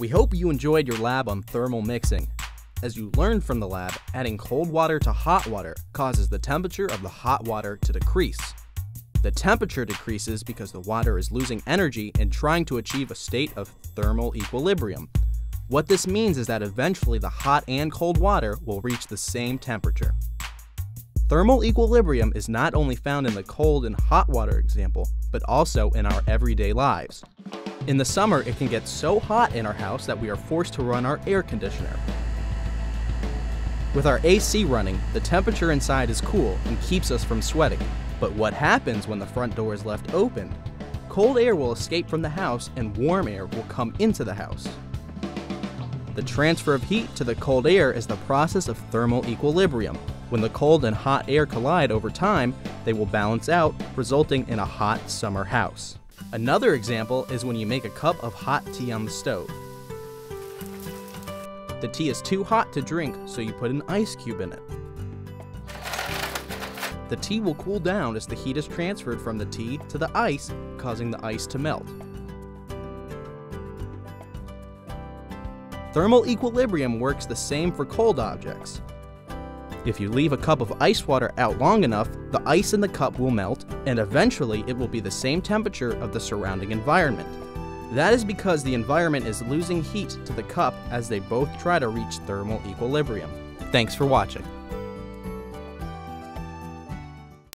We hope you enjoyed your lab on thermal mixing. As you learned from the lab, adding cold water to hot water causes the temperature of the hot water to decrease. The temperature decreases because the water is losing energy and trying to achieve a state of thermal equilibrium. What this means is that eventually the hot and cold water will reach the same temperature. Thermal equilibrium is not only found in the cold and hot water example, but also in our everyday lives. In the summer, it can get so hot in our house that we are forced to run our air conditioner. With our AC running, the temperature inside is cool and keeps us from sweating. But what happens when the front door is left open? Cold air will escape from the house and warm air will come into the house. The transfer of heat to the cold air is the process of thermal equilibrium. When the cold and hot air collide over time, they will balance out, resulting in a hot summer house. Another example is when you make a cup of hot tea on the stove. The tea is too hot to drink, so you put an ice cube in it. The tea will cool down as the heat is transferred from the tea to the ice, causing the ice to melt. Thermal equilibrium works the same for cold objects. If you leave a cup of ice water out long enough, the ice in the cup will melt, and eventually it will be the same temperature of the surrounding environment. That is because the environment is losing heat to the cup as they both try to reach thermal equilibrium. Thanks for watching.